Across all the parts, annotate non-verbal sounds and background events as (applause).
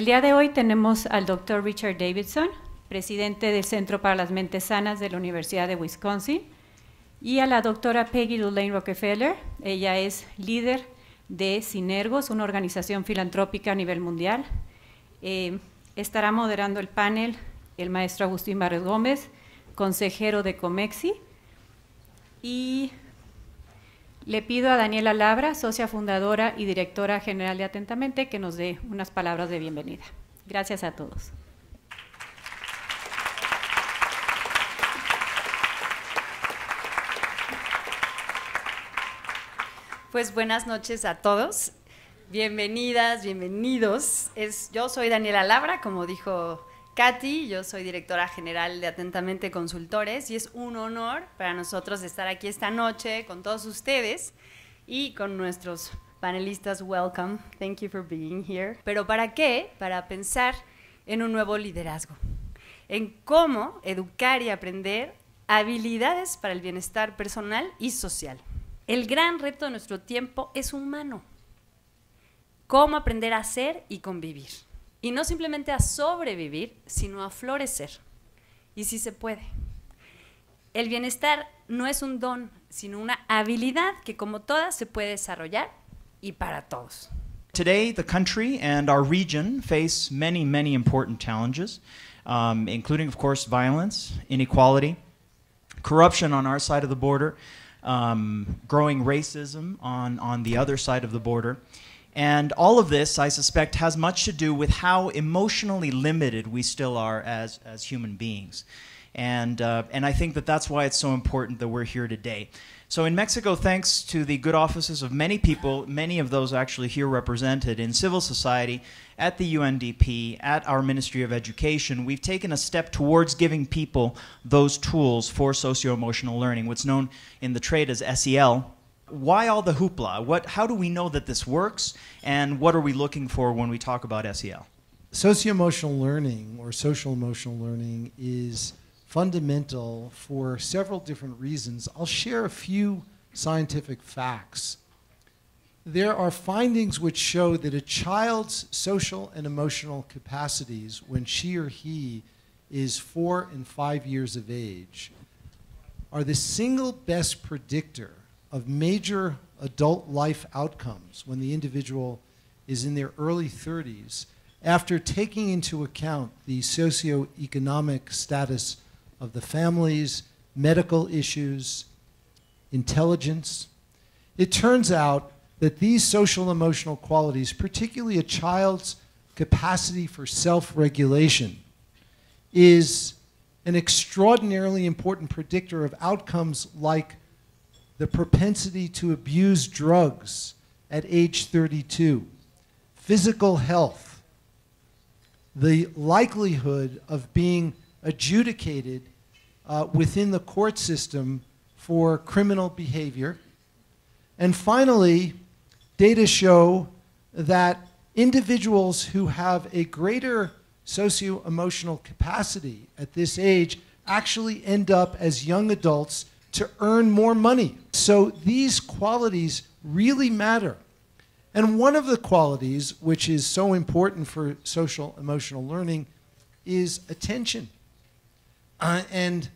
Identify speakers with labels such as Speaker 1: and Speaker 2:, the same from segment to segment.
Speaker 1: El día de hoy tenemos al doctor Richard Davidson, presidente del Centro para las Mentes Sanas de la Universidad de Wisconsin, y a la doctora Peggy Dulaine Rockefeller. Ella es líder de Sinergos, una organización filantrópica a nivel mundial. Eh, estará moderando el panel el maestro Agustín Barres Gómez, consejero de Comexi, y le pido a Daniela Labra, socia fundadora y directora general de Atentamente, que nos dé unas palabras de bienvenida. Gracias a todos.
Speaker 2: Pues buenas noches a todos. Bienvenidas, bienvenidos. Es, yo soy Daniela Labra, como dijo Katy, yo soy directora general de Atentamente Consultores y es un honor para nosotros estar aquí esta noche con todos ustedes y con nuestros panelistas. Welcome, thank you for being here. Pero ¿para qué? Para pensar en un nuevo liderazgo, en cómo educar y aprender habilidades para el bienestar personal y social. El gran reto de nuestro tiempo es humano. Cómo aprender a ser y convivir. Y no simplemente a sobrevivir, sino a florecer. Y sí se puede. El bienestar no es un don, sino una habilidad que como todas se puede desarrollar y para todos.
Speaker 3: Today, the country and our region face many, many important challenges, um, including, of course, violence, inequality, corruption on our side of the border, um, growing racism on, on the other side of the border. And all of this, I suspect, has much to do with how emotionally limited we still are as, as human beings. And, uh, and I think that that's why it's so important that we're here today. So in Mexico, thanks to the good offices of many people, many of those actually here represented in civil society, at the UNDP, at our Ministry of Education, we've taken a step towards giving people those tools for socio-emotional learning, what's known in the trade as SEL, why all the hoopla? What, how do we know that this works? And what are we looking for when we talk about SEL?
Speaker 4: Socio-emotional learning or social emotional learning is fundamental for several different reasons. I'll share a few scientific facts. There are findings which show that a child's social and emotional capacities when she or he is four and five years of age are the single best predictor of major adult life outcomes when the individual is in their early 30s after taking into account the socioeconomic status of the families, medical issues, intelligence. It turns out that these social emotional qualities, particularly a child's capacity for self regulation, is an extraordinarily important predictor of outcomes like the propensity to abuse drugs at age 32, physical health, the likelihood of being adjudicated uh, within the court system for criminal behavior. And finally, data show that individuals who have a greater socio emotional capacity at this age actually end up as young adults to earn more money. So these qualities really matter. And one of the qualities which is so important for social emotional learning is attention. Uh, and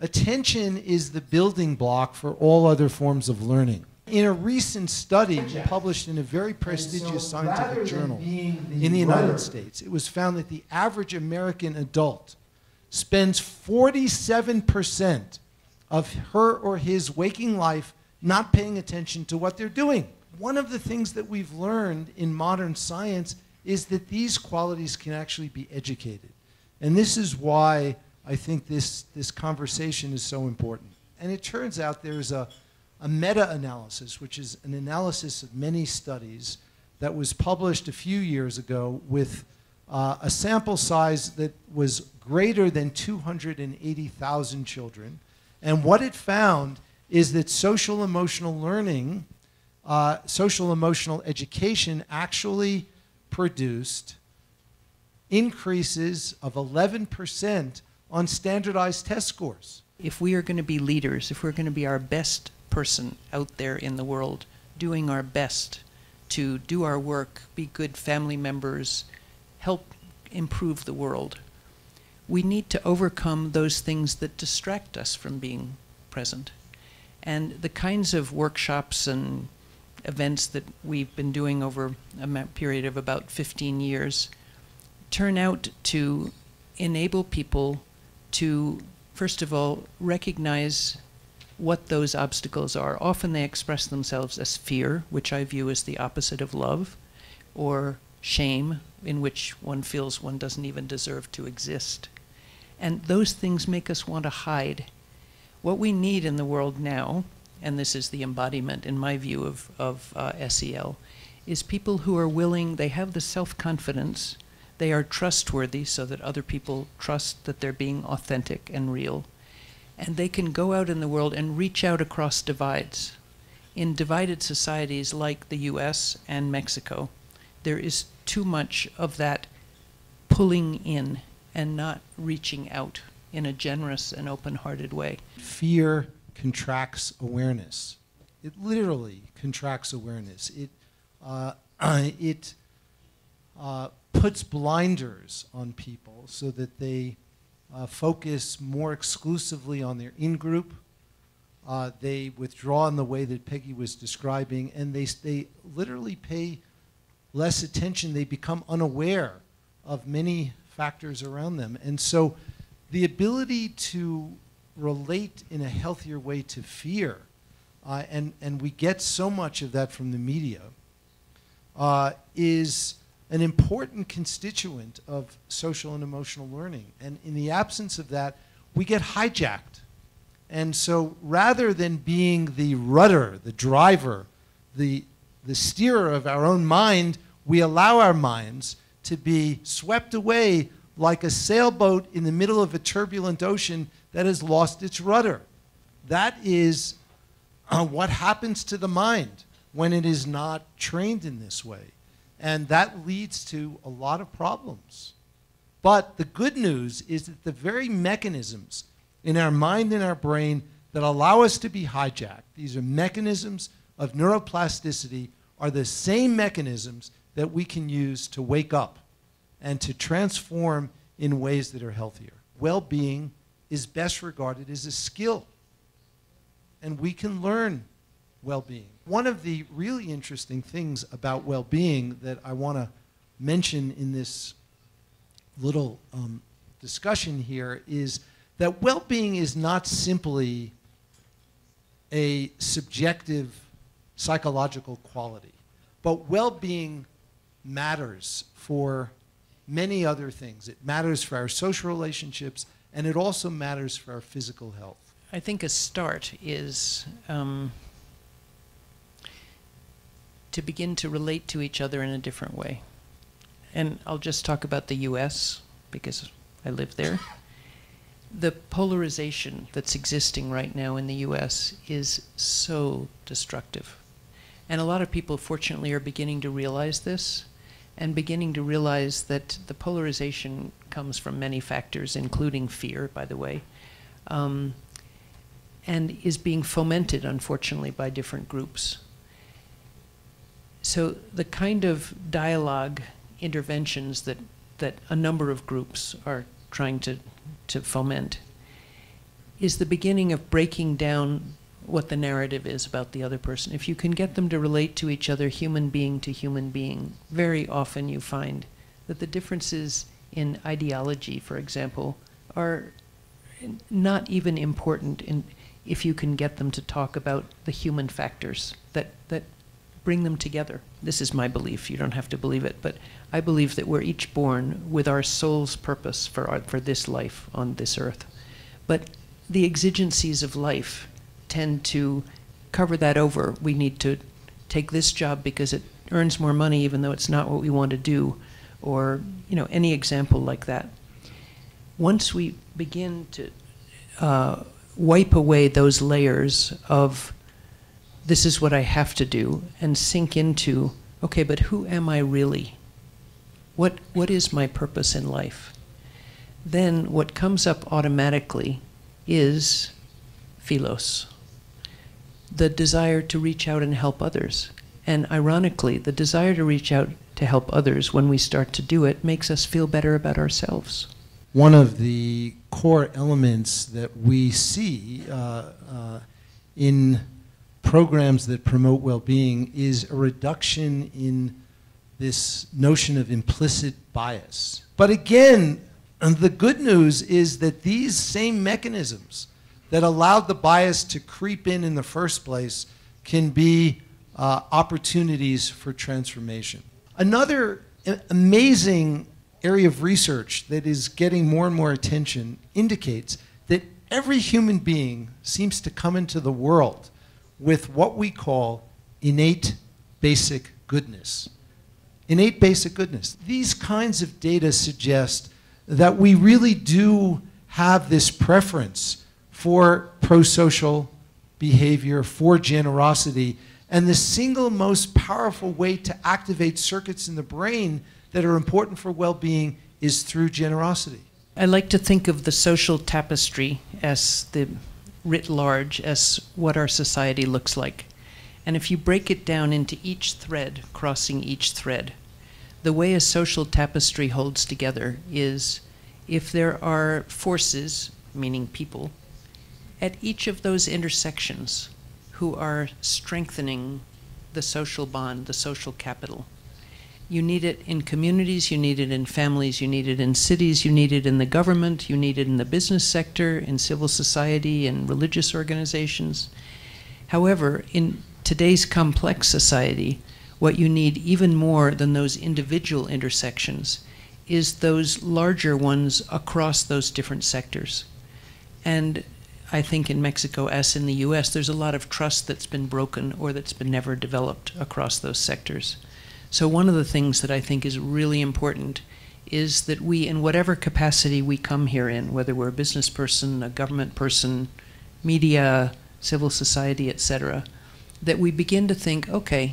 Speaker 4: attention is the building block for all other forms of learning. In a recent study published in a very prestigious so scientific journal the in the United States, it was found that the average American adult spends 47% of her or his waking life not paying attention to what they're doing. One of the things that we've learned in modern science is that these qualities can actually be educated. And this is why I think this, this conversation is so important. And it turns out there's a, a meta analysis, which is an analysis of many studies that was published a few years ago with uh, a sample size that was greater than 280,000 children. And what it found is that social emotional learning, uh, social emotional education actually produced increases of 11% on standardized test scores.
Speaker 5: If we are going to be leaders, if we're going to be our best person out there in the world, doing our best to do our work, be good family members, help improve the world, we need to overcome those things that distract us from being present. And the kinds of workshops and events that we've been doing over a period of about 15 years turn out to enable people to, first of all, recognize what those obstacles are. Often they express themselves as fear, which I view as the opposite of love, or shame, in which one feels one doesn't even deserve to exist. And those things make us want to hide. What we need in the world now, and this is the embodiment, in my view, of, of uh, SEL, is people who are willing, they have the self confidence, they are trustworthy so that other people trust that they're being authentic and real. And they can go out in the world and reach out across divides. In divided societies like the US and Mexico, there is too much of that pulling in and not reaching out in a generous and open hearted way.
Speaker 4: Fear contracts awareness. It literally contracts awareness. It, uh, (clears throat) it uh, puts blinders on people so that they uh, focus more exclusively on their in group. Uh, they withdraw in the way that Peggy was describing, and they, they literally pay less attention. They become unaware of many factors around them. And so the ability to relate in a healthier way to fear, uh, and, and we get so much of that from the media, uh, is an important constituent of social and emotional learning. And in the absence of that, we get hijacked. And so rather than being the rudder, the driver, the, the steerer of our own mind, we allow our minds to be swept away like a sailboat in the middle of a turbulent ocean that has lost its rudder. That is uh, what happens to the mind when it is not trained in this way. And that leads to a lot of problems. But the good news is that the very mechanisms in our mind and our brain that allow us to be hijacked, these are mechanisms of neuroplasticity, are the same mechanisms that we can use to wake up and to transform in ways that are healthier. Well being is best regarded as a skill, and we can learn well being. One of the really interesting things about well being that I want to mention in this little um, discussion here is that well being is not simply a subjective psychological quality, but well being matters for many other things. It matters for our social relationships, and it also matters for our physical health.
Speaker 5: I think a start is um, to begin to relate to each other in a different way. And I'll just talk about the US because I live there. (laughs) The polarization that's existing right now in the US is so destructive. And a lot of people, fortunately, are beginning to realize this and beginning to realize that the polarization comes from many factors, including fear, by the way, um, and is being fomented, unfortunately, by different groups. So the kind of dialogue interventions that, that a number of groups are trying to, to foment is the beginning of breaking down what the narrative is about the other person. If you can get them to relate to each other, human being to human being, very often you find that the differences in ideology, for example, are not even important in, if you can get them to talk about the human factors that, that bring them together. This is my belief. You don't have to believe it, but I believe that we're each born with our soul's purpose for, our, for this life on this earth. But the exigencies of life tend to cover that over. We need to take this job because it earns more money even though it's not what we want to do, or you know any example like that. Once we begin to uh, wipe away those layers of this is what I have to do and sink into okay, but who am I really? What what is my purpose in life? Then what comes up automatically is philos, the desire to reach out and help others. And ironically, the desire to reach out to help others when we start to do it makes us feel better about ourselves.
Speaker 4: One of the core elements that we see uh, uh, in programs that promote well being is a reduction in this notion of implicit bias. But again, the good news is that these same mechanisms that allowed the bias to creep in in the first place can be uh, opportunities for transformation. Another amazing area of research that is getting more and more attention indicates that every human being seems to come into the world with what we call innate basic goodness. Innate basic goodness. These kinds of data suggest that we really do have this preference for pro social behavior, for generosity. And the single most powerful way to activate circuits in the brain that are important for well being is through generosity.
Speaker 5: I like to think of the social tapestry as the writ large, as what our society looks like. And if you break it down into each thread, crossing each thread, the way a social tapestry holds together is if there are forces, meaning people, at each of those intersections who are strengthening the social bond, the social capital. You need it in communities, you need it in families, you need it in cities, you need it in the government, you need it in the business sector, in civil society, in religious organizations. However, in today's complex society, what you need even more than those individual intersections is those larger ones across those different sectors. And I think in Mexico, as in the US, there's a lot of trust that's been broken or that's been never developed across those sectors. So, one of the things that I think is really important is that we, in whatever capacity we come here in, whether we're a business person, a government person, media, civil society, etc., that we begin to think okay,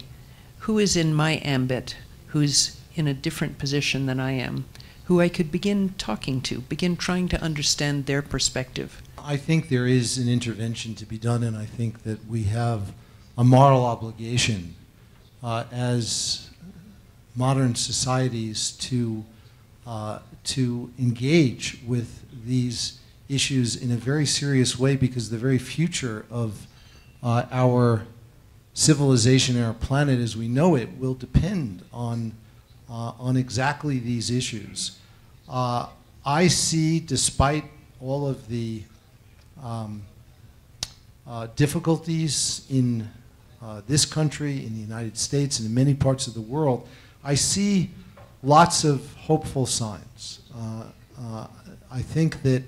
Speaker 5: who is in my ambit, who's in a different position than I am, who I could begin talking to, begin trying to understand their perspective.
Speaker 4: I think there is an intervention to be done, and I think that we have a moral obligation uh, as modern societies to, uh, to engage with these issues in a very serious way because the very future of uh, our civilization and our planet as we know it will depend on, uh, on exactly these issues. Uh, I see, despite all of the um, uh, difficulties in uh, this country, in the United States, and in many parts of the world, I see lots of hopeful signs. Uh, uh I think that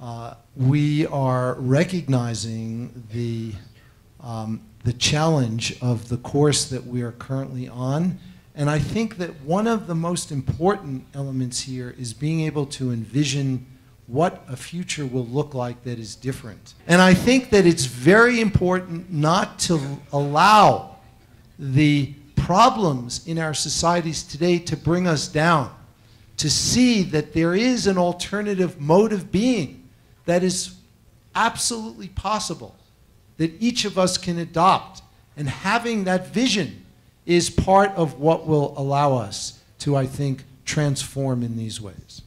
Speaker 4: uh, we are recognizing the, um, the challenge of the course that we are currently on. And I think that one of the most important elements here is being able to envision what a future will look like that is different. And I think that it's very important not to allow the problems in our societies today to bring us down, to see that there is an alternative mode of being that is absolutely possible, that each of us can adopt. And having that vision is part of what will allow us to, I think, transform in these ways.